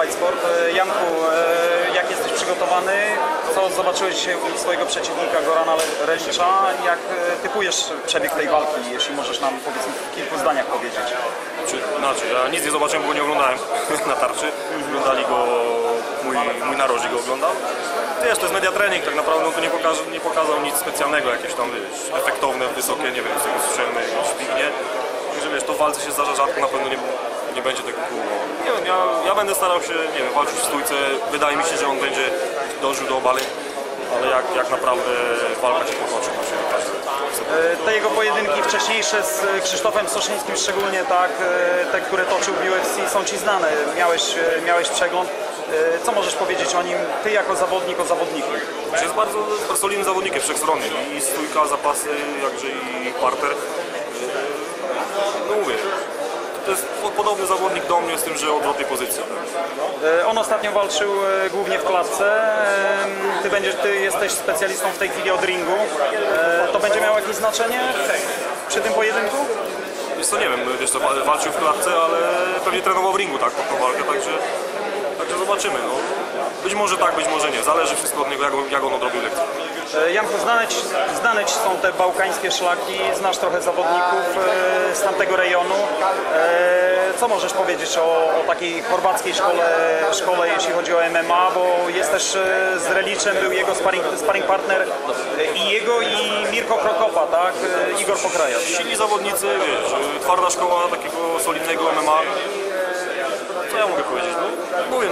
Fight Sport. E, Janku, e, jak jesteś przygotowany? Co zobaczyłeś dzisiaj u swojego przeciwnika Gorana Relicza? Jak e, typujesz przebieg tej walki, jeśli możesz nam powiedzmy w kilku zdaniach powiedzieć? Znaczy, znaczy ja nic nie zobaczyłem, bo nie oglądałem na tarczy. Mhm. Oglądali go, mój, mój narożnik go oglądał. Wiesz, to jest media trening, tak naprawdę no on tu nie, pokaże, nie pokazał nic specjalnego, jakieś tam wiesz, efektowne, wysokie, nie wiem, z tego słyszałem, jakieś dźwignie. Także wiesz, to w walce się zdarza rzadko, na pewno nie było nie będzie tego kół. Nie wiem, ja, ja będę starał się, nie wiem, walczyć w stójce. Wydaje mi się, że on będzie dążył do obaleń, ale jak, jak naprawdę walka się potoczy, to się okaże. E, Te jego pojedynki wcześniejsze z Krzysztofem Soszyńskim szczególnie tak, e, te, które toczył w UFC są Ci znane. Miałeś, e, miałeś przegląd. Co możesz powiedzieć o nim, Ty jako zawodnik o zawodniku? Jest bardzo, bardzo solidnym zawodnikiem, wszechstronny. I stójka, zapasy, jakże i parter. To jest po- podobny zawodnik do mnie z tym, że odwrotnej pozycji. E, On ostatnio walczył e, głównie w klatce. Ty, będziesz, ty jesteś specjalistą w tej chwili od ringu. E, To będzie miało jakieś znaczenie przy tym pojedynku? Wiesz co, nie wiem, wiesz walczył w klatce, ale pewnie trenował w ringu, tak, tą walkę, także, także zobaczymy. No. Być może tak, być może nie. Zależy wszystko od niego, jak, on- jak on odrobił lekcję. E, Janku, znane ci, znane ci są te bałkańskie szlaki, znasz trochę zawodników e, z tamtego rejonu. E, Co możesz powiedzieć o, o takiej chorwackiej szkole, szkole, jeśli chodzi o MMA, bo jest też z Reliczem, był jego sparring, sparring partner i jego i Mirko Krokopa, tak? Igor Pokrajacz. Silni zawodnicy, wiesz, twarda szkoła takiego solidnego MMA. Co ja mogę powiedzieć?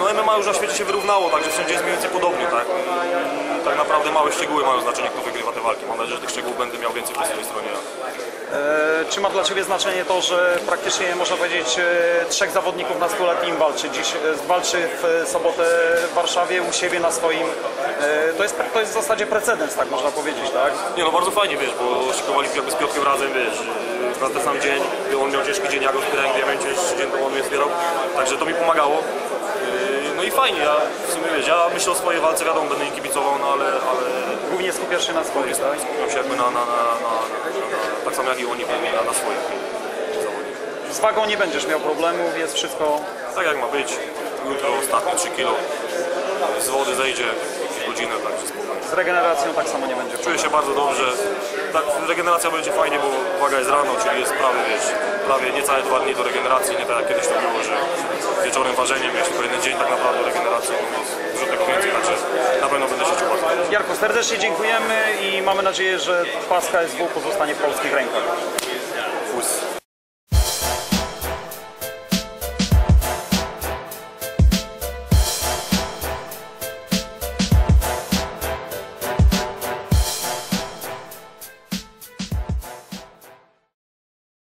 Mówię, no MMA już na świecie się wyrównało, także wszędzie jest mniej więcej podobnie, tak? Tak naprawdę małe szczegóły mają znaczenie, kto wygrywa te walki. Mam nadzieję, że tych szczegółów będę miał więcej po swojej stronie. E, Czy ma dla Ciebie znaczenie to, że praktycznie można powiedzieć e, trzech zawodników na stuletnim walczy? Dziś e, walczy w sobotę w Warszawie u siebie na swoim. To jest, to jest w zasadzie precedens, tak można powiedzieć, tak? Nie no, bardzo fajnie, wiesz, bo szykowaliśmy jakby z Piotrkiem razem, wiesz, na ten sam dzień, on miał ciężki dzień, ja go wspierałem, ja miałem ciężki dzień, to on mnie wspierał, także to mi pomagało. I fajnie, ja w sumie, wiesz, ja myślę o swojej walce, wiadomo, będę nie kibicował, no ale, ale Głównie skupiasz się na swoim, tak? skupiam się jakby na, na, na, na, na tak samo jak i oni, pewnie na, na swoich zawodnikach. Z wagą nie będziesz miał problemów, jest wszystko. Tak jak ma być, jutro ostatnie 3 kilo, z wody zejdzie godzinę, także spokojnie. Z regeneracją tak samo nie będzie. Czuję się bardzo dobrze. Tak, regeneracja będzie fajnie, bo waga jest rano, czyli jest prawie, wiesz, prawie niecałe dwa dni do regeneracji, nie tak jak kiedyś to było, że wieczorem ważeniem jest tylko jeden dzień tak naprawdę regeneracji, no, dużo tego więcej, także na pewno będę się czuł bardzo dobrze. Jarku, serdecznie dziękujemy i mamy nadzieję, że paska SW pozostanie w polskich rękach. Fus.